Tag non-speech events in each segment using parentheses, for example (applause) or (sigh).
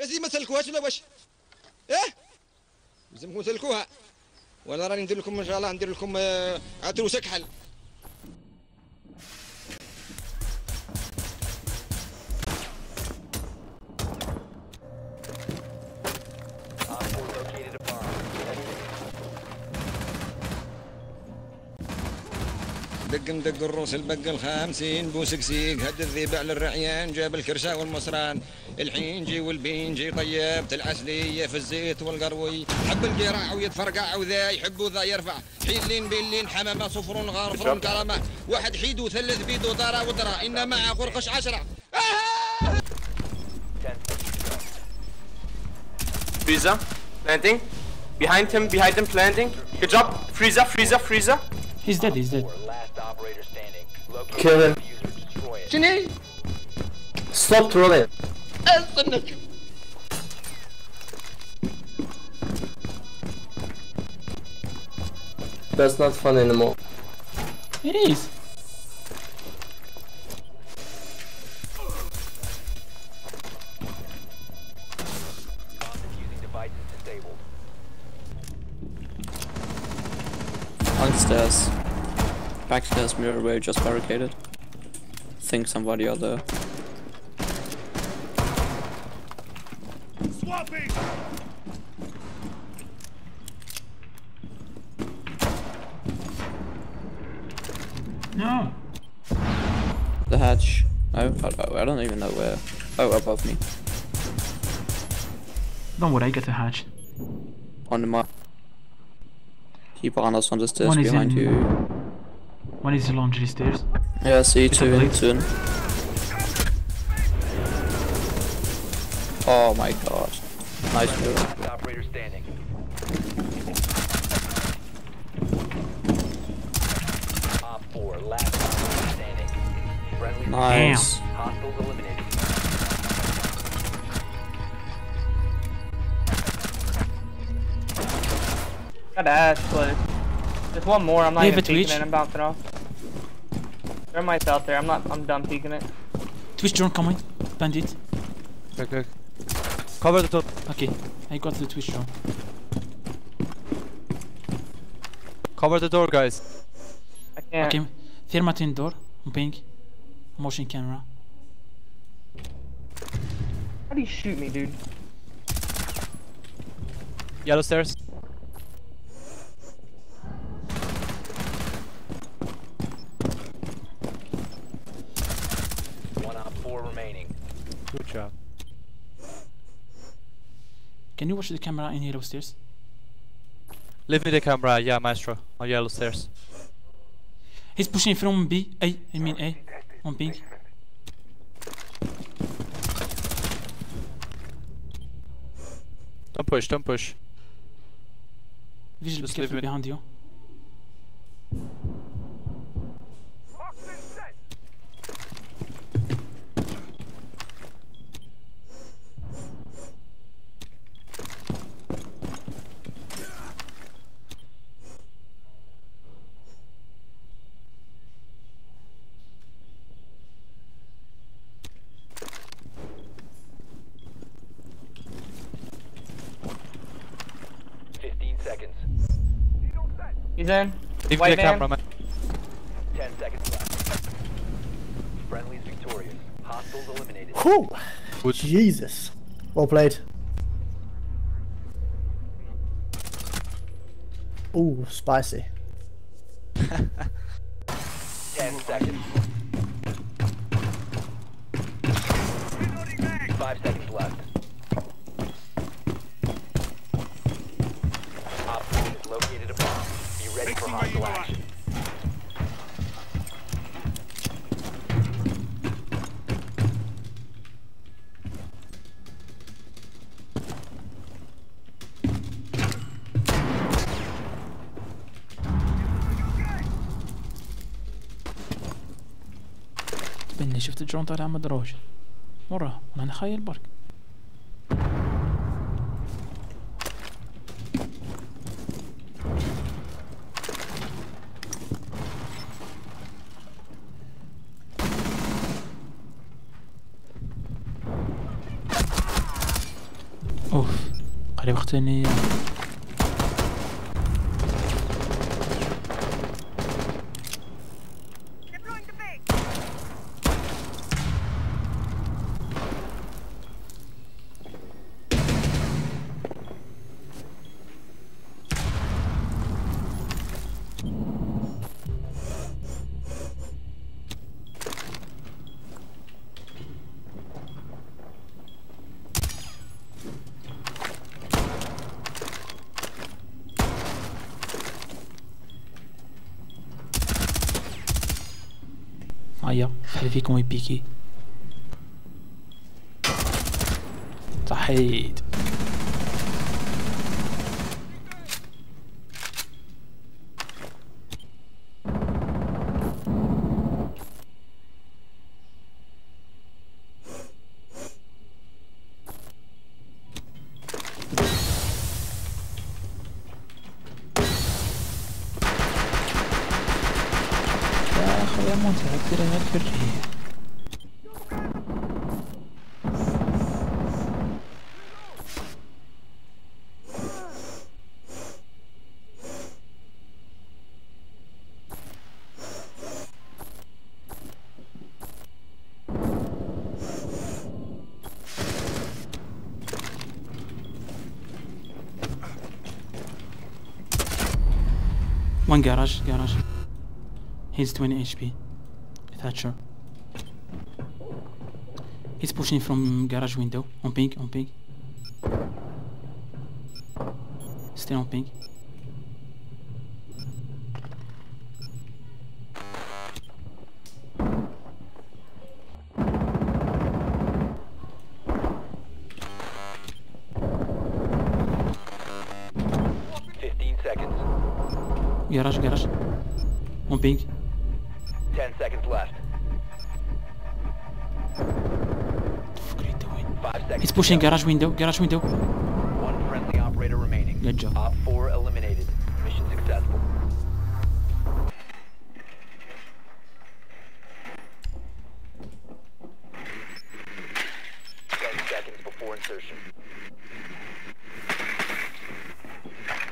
سيدي ما تسلكوهاش ولا واش إيه؟ لازمكم تسلكوها وأنا راني ندير لكم إن شاء الله ندير لكم آه، عتروسه كحل دق مدق الروس البق الخامسين بوسكسيك هد الذيب على الرعيان جاب الكرشة والمصران الحين جي والبين جي طيبت العسلية في الزيت والقروي حب القراع ويتفرقع وذا يحب وذا يرفع حيلين بيلين حمامة صفر غارفر كرامة واحد حيد وثلث بيد ودرا إن مع قرقش عشرة! 10 seconds. Freezer, planting. Behind him, behind him, planting. Good job. Freezer, freezer, freezer. He's dead, he's dead. Kill him. Janine! Stop trolling. That's not fun anymore. It is. Backstairs mirror way just barricaded. Think somebody out there. No. The hatch. I, I, I don't even know where. Oh, above me. Don't worry, I get the hatch. On the map. Keep on us on the stairs behind in- you. One is along the stairs. Yeah, see It's a two in, blade. two in. Oh my god. Nice move. Last operator standing. Op 4, last standing. Friendly Nice. Hostiles eliminated. Got ash, but there's one more. I'm not Leave even it, peeking Twitch. it. I'm bouncing off. There mice out there. I'm not. I'm done peeking it. Twitch drone coming. Bandit. Okay. Cover the door. Okay, I got the Twitch drone. Cover the door, guys. I can't. Okay, thermite in door. On ping. Motion camera. How do you shoot me, dude? Yellow stairs. Remaining. Good job. Can you watch the camera in here upstairs? Leave me the camera. Yeah, Maestro. On yellow stairs. He's pushing from B. A. I mean A. On ping. Don't push. Don't push. Visual be Just leave careful it. behind you. Fifteen seconds. He's in. Leave White me the van. camera, man. Ten seconds left. Friendly's victorious. Hostiles eliminated. Whew. Good. Jesus. Well played. Ooh, spicy. (laughs) Ten seconds. Five seconds left. شفت الدرون طالع من الدراج. وراهم أنا خايل برك. أوف قريب اختني هيا خلي فيكم يبيكي صحيت One garage, garage. He's 20 HP. Thatcher. He's pushing from garage window. On ping, on ping. Still on ping. Garage, garage. On pink. Ten seconds left. He's pushing garage window, garage window. One friendly operator remaining. Good job. Op 4 eliminated. Mission successful. Ten seconds before insertion.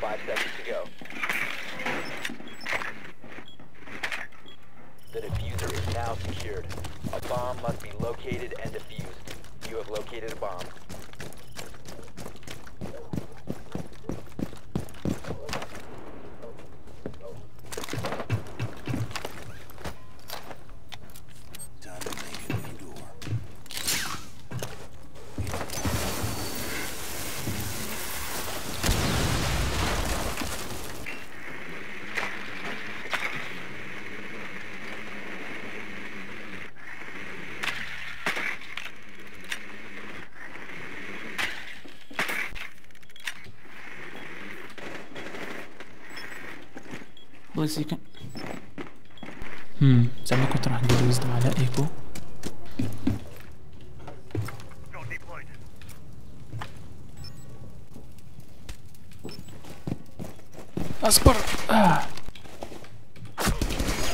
Five seconds to go. The defuser is now secured. A bomb must be located and defused. You have located a bomb. بس كان هم. زعما كنت راح ندير ويزدم على إيكو. أصبر. آه.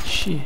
شي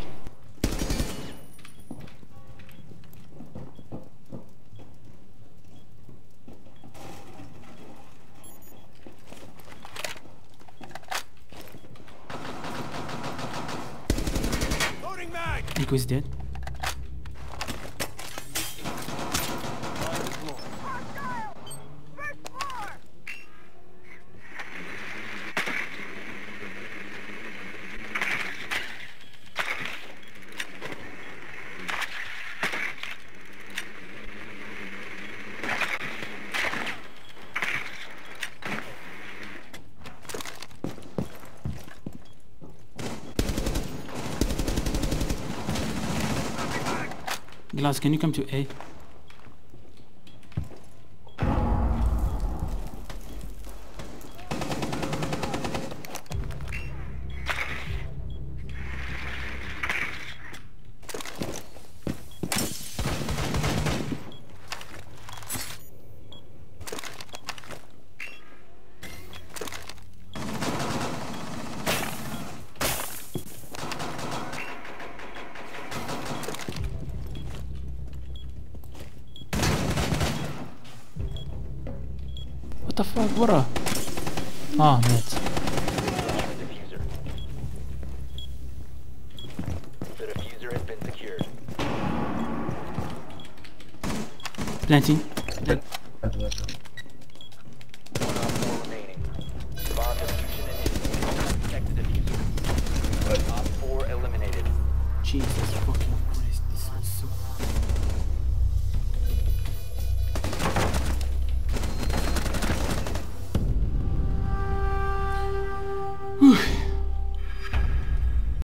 Glaz, can you come to A? Diffusion initiated. Protect the defuser. Op four eliminated. Jesus